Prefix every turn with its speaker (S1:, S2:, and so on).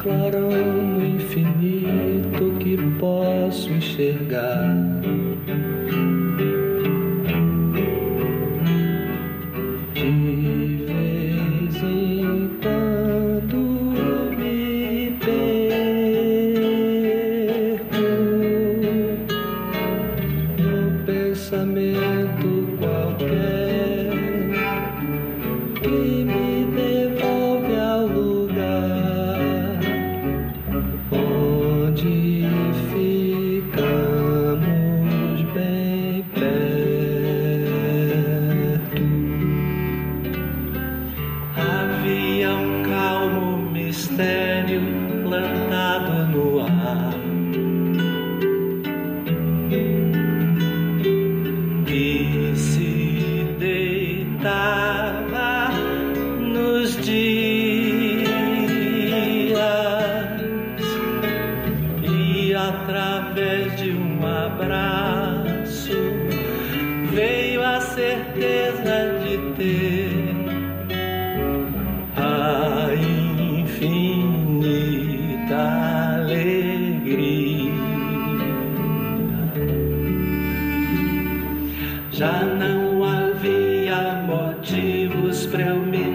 S1: claro infinito que posso enxergar. De vez em quando me perco no pensamento qualquer que me dê. Deitava nos dias e através de um abraço veio a certeza de ter a infinita alegria. Já não para eu